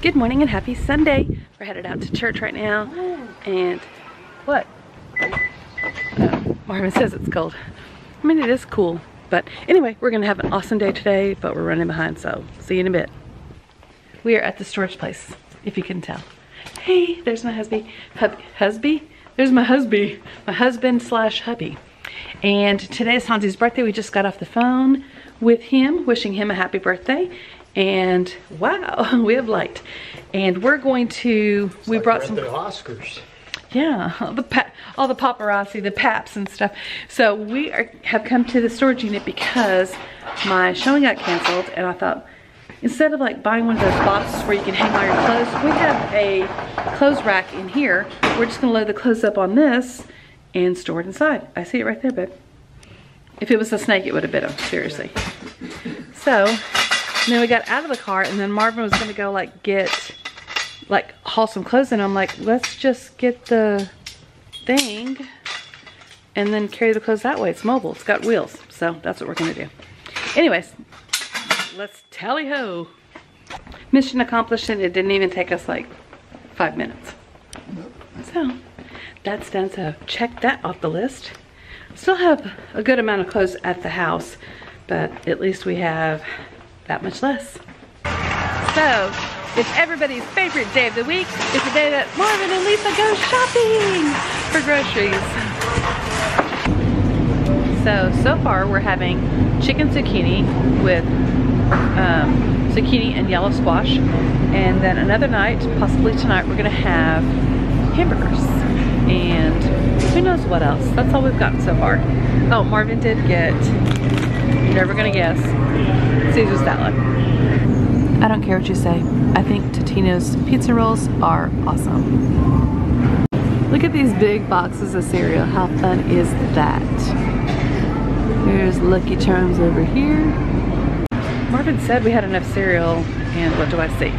Good morning and happy Sunday. We're headed out to church right now. And what? Uh, Marvin says it's cold. I mean, it is cool. But anyway, we're going to have an awesome day today, but we're running behind, so see you in a bit. We are at the storage place, if you can tell. Hey, there's my husband. Hub husband? There's my husband. My husband slash hubby. And today is Hansi's birthday. We just got off the phone with him, wishing him a happy birthday and wow, we have light. And we're going to, It's we like brought some, the Oscars. yeah, all the, all the paparazzi, the paps and stuff. So we are, have come to the storage unit because my showing got canceled and I thought, instead of like buying one of those boxes where you can hang all your clothes, we have a clothes rack in here. We're just gonna load the clothes up on this and store it inside. I see it right there, babe. If it was a snake, it would have bit him, seriously. So, and then we got out of the car and then Marvin was gonna go like get, like haul some clothes and I'm like, let's just get the thing and then carry the clothes that way. It's mobile, it's got wheels. So that's what we're gonna do. Anyways, let's tally ho. Mission accomplished and it didn't even take us like five minutes. So that's done, so check that off the list. Still have a good amount of clothes at the house, but at least we have that much less. So, it's everybody's favorite day of the week. It's the day that Marvin and Lisa go shopping for groceries. So, so far we're having chicken zucchini with um, zucchini and yellow squash. And then another night, possibly tonight, we're gonna have hamburgers. And who knows what else. That's all we've gotten so far. Oh, Marvin did get, you're never gonna guess, Caesar salad. I don't care what you say. I think Totino's pizza rolls are awesome. Look at these big boxes of cereal. How fun is that? There's Lucky Charms over here. Marvin said we had enough cereal, and what do I see?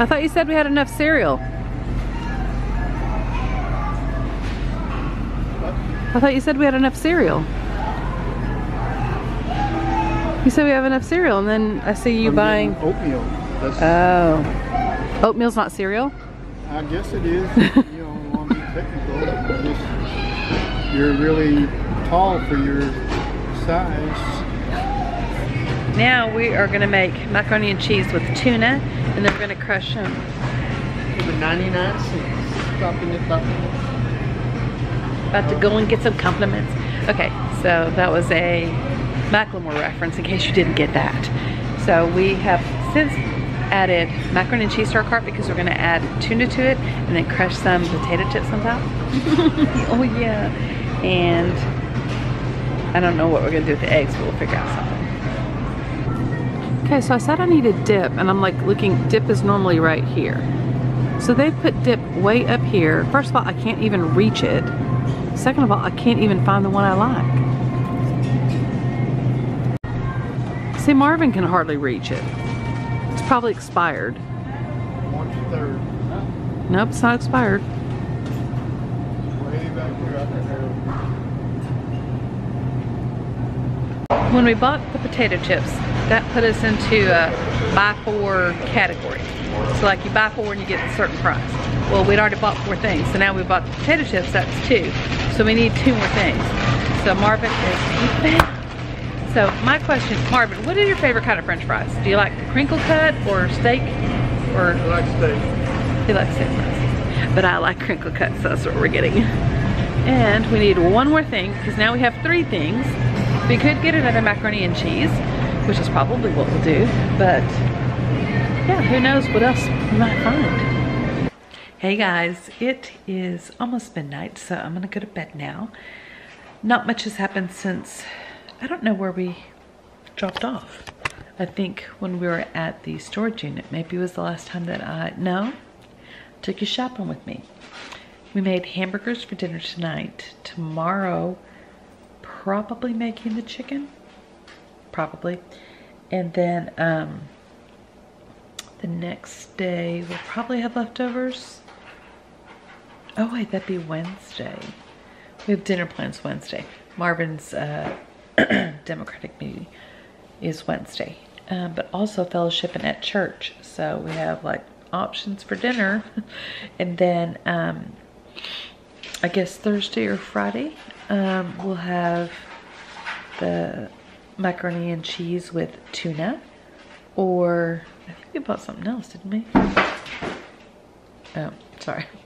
I thought you said we had enough cereal. I thought you said we had enough cereal. You said we have enough cereal, and then I see you I'm buying. oatmeal. That's, Oh. Oatmeal's not cereal? I guess it is. you don't want to be technical. Just, you're really tall for your size. Now we are gonna make macaroni and cheese with tuna, and then we're gonna crush them. Even 99 cents. Dropping it, dropping it. About to go and get some compliments. Okay, so that was a Macklemore reference in case you didn't get that. So we have since added macaroni and cheese to our cart because we're gonna add tuna to it and then crush some potato chips on top. oh yeah. And I don't know what we're gonna do with the eggs, but we'll figure out something. Okay, so I said I needed dip and I'm like looking, dip is normally right here. So they put dip way up here. First of all, I can't even reach it. Second of all, I can't even find the one I like. See, Marvin can hardly reach it. It's probably expired. Nope, it's not expired. When we bought the potato chips, that put us into a buy four category. So like you buy four and you get a certain price. Well, we'd already bought four things, so now we bought the potato chips, that's two. So we need two more things. So Marvin is So my question, Marvin, what is your favorite kind of french fries? Do you like the crinkle cut or steak? Or I like steak. he likes steak fries. But I like crinkle cut, so that's what we're getting. And we need one more thing, because now we have three things. We could get another macaroni and cheese, which is probably what we'll do, but yeah, who knows what else we might find. Hey guys, it is almost midnight, so I'm gonna go to bed now. Not much has happened since, I don't know where we dropped off. I think when we were at the storage unit, maybe it was the last time that I, no, took you shopping with me. We made hamburgers for dinner tonight. Tomorrow, probably making the chicken. Probably. And then um, the next day, we'll probably have leftovers. Oh wait, that'd be Wednesday. We have dinner plans Wednesday. Marvin's uh, Democratic meeting is Wednesday. Um, but also fellowshipping at church. So we have like options for dinner. and then um, I guess Thursday or Friday, um, we'll have the macaroni and cheese with tuna. Or I think we bought something else, didn't we? Oh, sorry.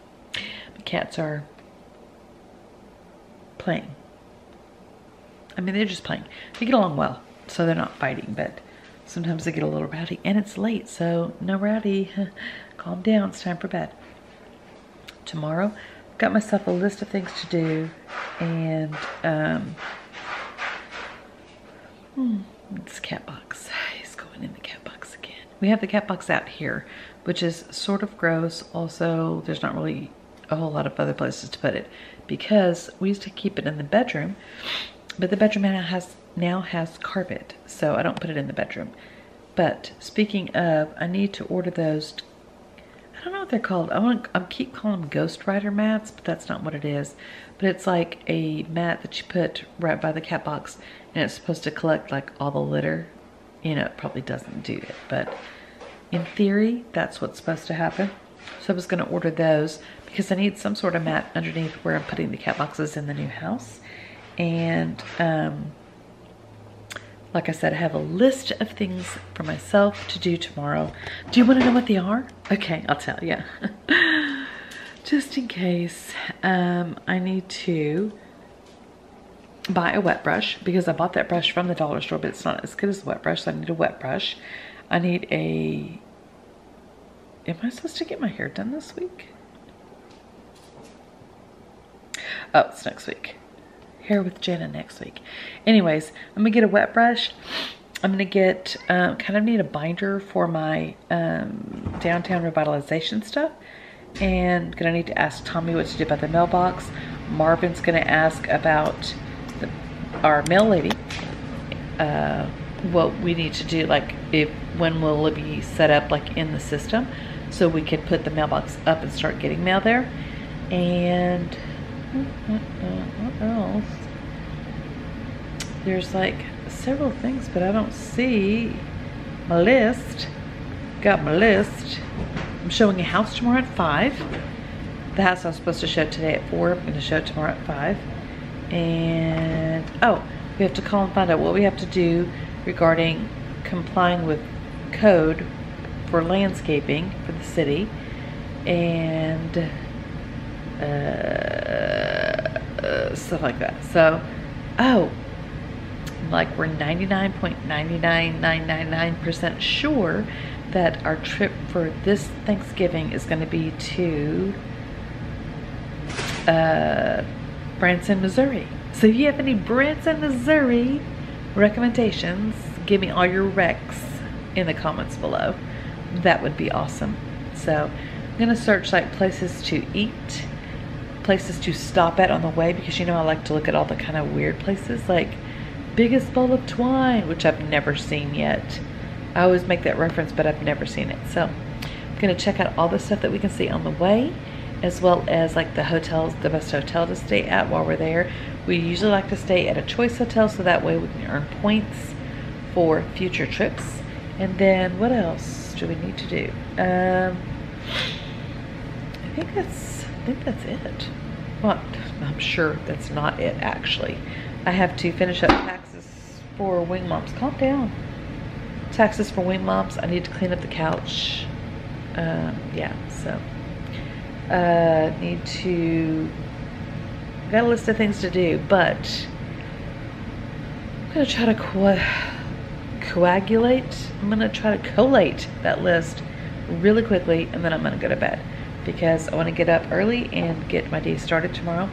The cats are playing. I mean, they're just playing. They get along well, so they're not fighting, but sometimes they get a little rowdy. And it's late, so no rowdy. Calm down, it's time for bed. Tomorrow, got myself a list of things to do, and um, hmm, this cat box. He's going in the cat box again. We have the cat box out here, which is sort of gross. Also, there's not really a whole lot of other places to put it because we used to keep it in the bedroom, but the bedroom now has now has carpet, so I don't put it in the bedroom. But speaking of, I need to order those. I don't know what they're called. I want I keep calling them Ghost Rider mats, but that's not what it is. But it's like a mat that you put right by the cat box, and it's supposed to collect like all the litter. You know, it probably doesn't do it, but in theory, that's what's supposed to happen. So I was going to order those because I need some sort of mat underneath where I'm putting the cat boxes in the new house. And um, like I said, I have a list of things for myself to do tomorrow. Do you want to know what they are? Okay, I'll tell you. Just in case, um, I need to buy a wet brush because I bought that brush from the dollar store, but it's not as good as the wet brush, so I need a wet brush. I need a... Am I supposed to get my hair done this week? Oh, it's next week hair with Jenna next week. Anyways, I'm gonna get a wet brush. I'm gonna get, um, kind of need a binder for my um, downtown revitalization stuff. And gonna need to ask Tommy what to do about the mailbox. Marvin's gonna ask about the, our mail lady. Uh, what we need to do, like if when will it be set up like in the system so we can put the mailbox up and start getting mail there. And what else? There's like several things, but I don't see my list. Got my list. I'm showing a house tomorrow at 5. The house I was supposed to show today at 4. I'm going to show tomorrow at 5. And, oh, we have to call and find out what we have to do regarding complying with code for landscaping for the city. And uh, stuff like that. So, oh, like we're 99.99999% sure that our trip for this Thanksgiving is going to be to uh, Branson, Missouri. So if you have any Branson, Missouri recommendations, give me all your recs in the comments below. That would be awesome. So I'm going to search like places to eat places to stop at on the way because you know I like to look at all the kind of weird places like biggest bowl of twine which I've never seen yet. I always make that reference but I've never seen it. So I'm gonna check out all the stuff that we can see on the way as well as like the hotels the best hotel to stay at while we're there. We usually like to stay at a choice hotel so that way we can earn points for future trips. And then what else do we need to do? Um, I think that's I think that's it. Well, I'm sure that's not it actually. I have to finish up taxes for Wing Moms. Calm down. Taxes for Wing Moms. I need to clean up the couch. Um, yeah, so. Uh, need to, got a list of things to do, but I'm gonna try to co coagulate. I'm gonna try to collate that list really quickly and then I'm gonna go to bed because I want to get up early and get my day started tomorrow.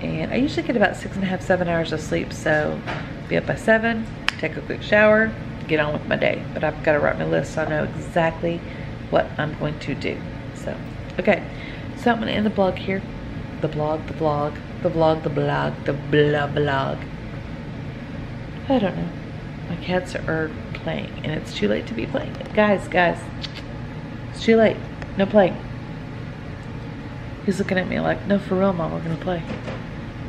And I usually get about six and a half, seven hours of sleep. So be up by seven, take a quick shower, get on with my day. But I've got to write my list so I know exactly what I'm going to do. So, okay. So I'm going to end the blog here. The blog, the blog, the vlog, the blog, the blah blog. I don't know. My cats are playing and it's too late to be playing. Guys, guys, it's too late. No playing. He's looking at me like, no, for real, mom, we're gonna play.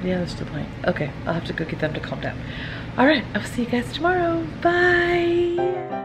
Yeah, they're still playing. Okay, I'll have to go get them to calm down. All right, I'll see you guys tomorrow. Bye.